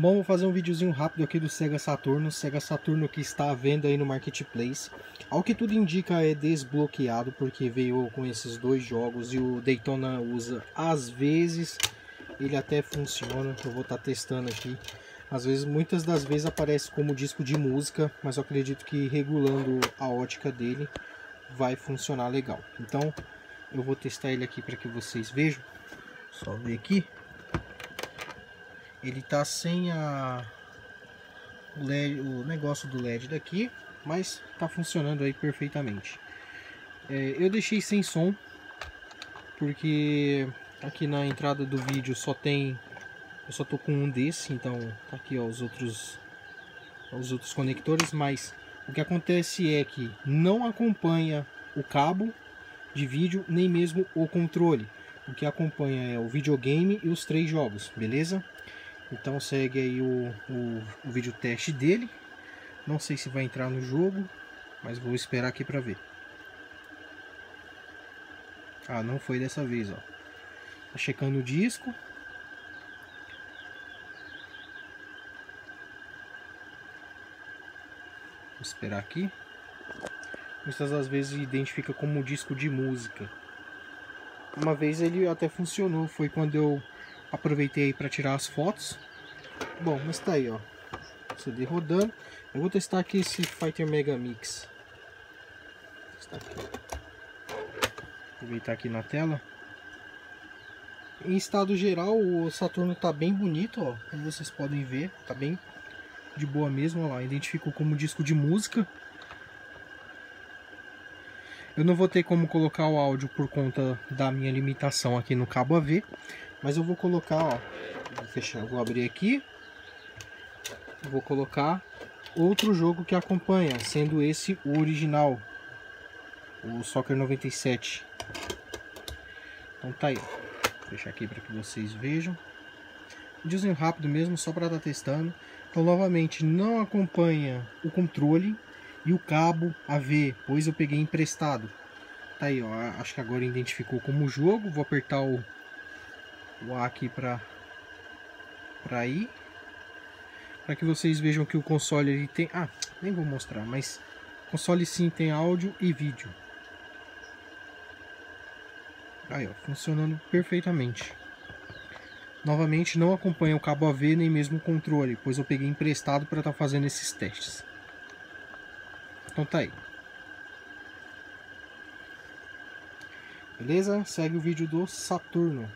Bom, vou fazer um videozinho rápido aqui do Sega Saturno. Sega Saturno que está à venda aí no Marketplace. Ao que tudo indica é desbloqueado, porque veio com esses dois jogos e o Daytona usa às vezes. Ele até funciona, eu vou estar tá testando aqui. Às vezes, muitas das vezes aparece como disco de música, mas eu acredito que regulando a ótica dele vai funcionar legal. Então, eu vou testar ele aqui para que vocês vejam. Só ver aqui. Ele tá sem a o, LED, o negócio do LED daqui, mas tá funcionando aí perfeitamente. É, eu deixei sem som, porque aqui na entrada do vídeo só tem eu só tô com um desse, então tá aqui ó, os outros os outros conectores, mas o que acontece é que não acompanha o cabo de vídeo nem mesmo o controle. O que acompanha é o videogame e os três jogos, beleza? Então segue aí o, o, o vídeo teste dele. Não sei se vai entrar no jogo, mas vou esperar aqui para ver. Ah, não foi dessa vez, ó. Tá checando o disco. Vou esperar aqui. Muitas das vezes identifica como disco de música. Uma vez ele até funcionou, foi quando eu aproveitei para tirar as fotos. Bom, mas tá aí, ó. CD rodando. Eu vou testar aqui esse Fighter Mega Mix. Aproveitar aqui na tela. Em estado geral, o Saturno tá bem bonito, ó. Como vocês podem ver, tá bem de boa mesmo, ó lá. Identificou como disco de música. Eu não vou ter como colocar o áudio por conta da minha limitação aqui no cabo AV, mas eu vou colocar, ó, vou fechar, vou abrir aqui, vou colocar outro jogo que acompanha, sendo esse o original, o Soccer 97. Então tá aí, vou fechar aqui para que vocês vejam. Videozinho rápido mesmo, só para estar tá testando. Então novamente, não acompanha o controle e o cabo AV, pois eu peguei emprestado. Tá aí, ó, acho que agora identificou como jogo, vou apertar o o A aqui para para ir para que vocês vejam que o console ele tem ah nem vou mostrar mas console sim tem áudio e vídeo. Aí ó funcionando perfeitamente. Novamente não acompanha o cabo AV nem mesmo o controle pois eu peguei emprestado para estar tá fazendo esses testes. Então tá aí. Beleza? Segue o vídeo do Saturno